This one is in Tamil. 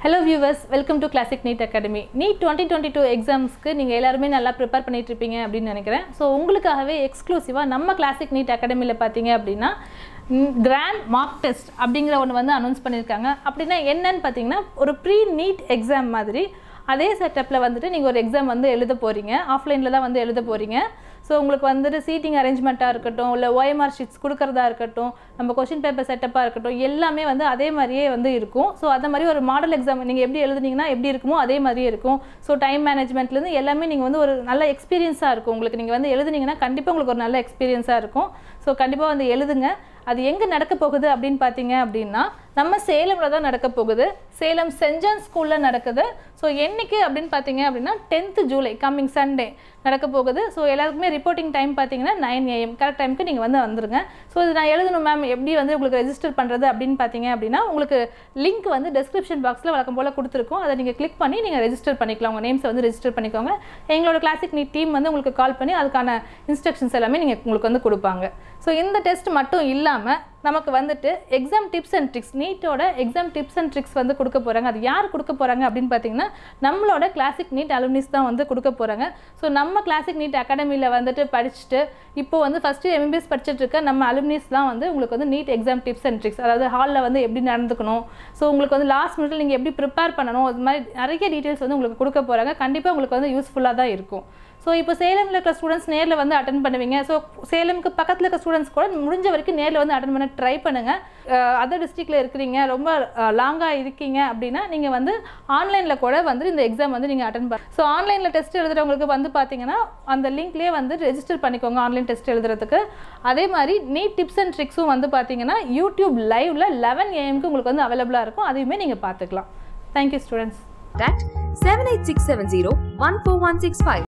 Hello viewers welcome to classic NEET academy NEET twenty twenty two எக்ஸாம்ஸ்க்கு நீங்கள் எல்லாருமே நல்லா ப்ரிப்பேர் பண்ணிட்டு இருப்பீங்க அப்படின்னு நினைக்கிறேன். ஸோ உங்களுக்காகவே எக்ஸ்க்ளூசிவாக நம்ம கிளாசிக் நீட் அகாடமியில் பார்த்தீங்க அப்படின்னா கிராண்ட் மார்க் டெஸ்ட் அப்படிங்கிற ஒன்று வந்து அனௌன்ஸ் பண்ணியிருக்காங்க. அப்படின்னா என்னன்னு பார்த்தீங்கன்னா ஒரு ப்ரீ நீட் எக்ஸாம் மாதிரி அதே செட்டப்பில் வந்துட்டு நீங்கள் ஒரு எக்ஸாம் வந்து எழுத போகிறீங்க ஆஃப்லைனில் தான் வந்து எழுத போகிறீங்க ஸோ உங்களுக்கு வந்துட்டு சீட்டிங் அரேஞ்ச்மெண்ட்டாக இருக்கட்டும் இல்லை ஓஎம்ஆர் ஷீட்ஸ் கொடுக்குறதா இருக்கட்டும் நம்ம கொஷின் பேப்பர் செட்டப்பாக இருக்கட்டும் எல்லாமே வந்து அதே மாதிரியே வந்து இருக்கும். ஸோ அந்த மாதிரி ஒரு மாடல் எக்ஸாம் நீங்கள் எப்படி எழுதுனீங்கன்னா எப்படி இருக்குமோ அதே மாதிரியே இருக்கும். ஸோ டைம் மேனேஜ்மெண்ட்லேருந்து எல்லாமே நீங்கள் வந்து ஒரு நல்ல எக்ஸ்பீரியன்ஸாக இருக்கும். உங்களுக்கு நீங்கள் வந்து எழுதுனீங்கன்னா கண்டிப்பாக உங்களுக்கு ஒரு நல்ல எக்ஸ்பீரியன்ஸாக இருக்கும். ஸோ கண்டிப்பாக வந்து எழுதுங்க. அது எங்கே நடக்க போகுது அப்படின்னு பார்த்தீங்க அப்படின்னா நம்ம சேலமில் தான் நடக்க போகுது. சேலம் செஞ்சான் ஸ்கூலில் நடக்குது. ஸோ என்னைக்கு அப்படின்னு பார்த்தீங்க அப்படின்னா டென்த்து ஜூலை கம்மிங் சண்டே நடக்க போகுது. ஸோ எல்லாருக்குமே ரிப்போர்ட்டிங் டைம் பார்த்தீங்கன்னா நைன் ஏஎம் கரெக்ட் டைமுக்கு நீங்கள் வந்து வந்துருங்க. ஸோ இது நான் எழுதணும் மேம் எப்படி வந்து உங்களுக்கு ரெஜிஸ்டர் பண்ணுறது அப்படின்னு பார்த்தீங்க அப்படின்னா உங்களுக்கு லிங்க் வந்து டெஸ்கிரிப்ஷன் பாக்ஸில் வழக்கம் போல் கொடுத்துருக்கோம். அதை நீங்கள் கிளிக் பண்ணி நீங்கள் ரெஜிஸ்டர் பண்ணிக்கலாம். உங்கள் நேம்ஸை வந்து ரெஜிஸ்டர் பண்ணிக்கோங்க. எங்களோட கிளாசிக் நீ டீம் வந்து உங்களுக்கு கால் பண்ணி அதுக்கான இன்ஸ்ட்ரக்ஷன்ஸ் எல்லாமே நீங்கள் உங்களுக்கு வந்து கொடுப்பாங்க. ஸோ இந்த டெஸ்ட் மட்டும் இல்லாமல் மறக்காமல் நமக்கு வந்துட்டு எக்ஸாம் டிப்ஸ் அண்ட் ட்ரிக்ஸ் நீட்டோட எக்ஸாம் டிப்ஸ் அண்ட் ட்ரிக்ஸ் வந்து கொடுக்க போகிறாங்க அது யார் கொடுக்க போகிறாங்க அப்படின்னு பார்த்தீங்கன்னா நம்மளோட கிளாசிக் நீட் அலுமினிஸ் தான் வந்து கொடுக்க போகிறாங்க ஸோ நம்ம கிளாசிக் நீட் அகாடமியில் வந்துட்டு படிச்சுட்டு இப்போ வந்து ஃபஸ்ட்டு எம்பிபிஎஸ் படிச்சுட்டு இருக்க நம்ம அலுமினிஸ் தான் வந்து உங்களுக்கு வந்து NEET exam tips and tricks அதாவது ஹாலில் வந்து எப்படி நடந்துக்கணும். ஸோ உங்களுக்கு வந்து லாஸ்ட் மினிட்ல நீங்கள் எப்படி ப்ரிப்பேர் பண்ணணும் அது மாதிரி நிறைய டீட்டெயில்ஸ் வந்து உங்களுக்கு கொடுக்க போகிறாங்க கண்டிப்பாக உங்களுக்கு வந்து யூஸ்ஃபுல்லாக தான் இருக்கும். ஸோ இப்போ சேலமில் இருக்கிற ஸ்டூடெண்ட்ஸ் நேரில் வந்து அட்டன் பண்ணுவீங்க. ஸோ சேலமுக்கு பக்கத்தில் இருக்க ஸ்டூடெண்ட்ஸ் கூட முடிஞ்ச வரைக்கும் நேரில் வந்து அட்டன் பண்ண ட்ரை பண்ணுங்கள் அதர் டிஸ்ட்ரிக்டில் இருக்கிறீங்க ரொம்ப லாங்காக இருக்கீங்க அப்படின்னா நீங்கள் வந்து ஆன்லைனில் கூட வந்து இந்த எக்ஸாம் வந்து நீங்கள் அட்டன் பண்ண ஸோ ஆன்லைனில் டெஸ்ட் எழுதுறவங்களுக்கு வந்து பார்த்தீங்கன்னா அந்த லிங்க்லேயே வந்து ரெஜிஸ்டர் பண்ணிக்கோங்க ஆன்லைன் டெஸ்ட் எழுதுறதுக்கு. அதே மாதிரி நீட் டிப்ஸ் அண்ட் ட்ரிக்ஸும் வந்து பார்த்தீங்கன்னா யூடியூப் லைவ்ல லெவன் ஏஎம்க்கு உங்களுக்கு வந்து அவைலபிளாக இருக்கும். அதையுமே நீங்கள் பார்த்துக்கலாம் தேங்க்யூ ஸ்டூடெண்ட்ஸ் Contact 78670 14165.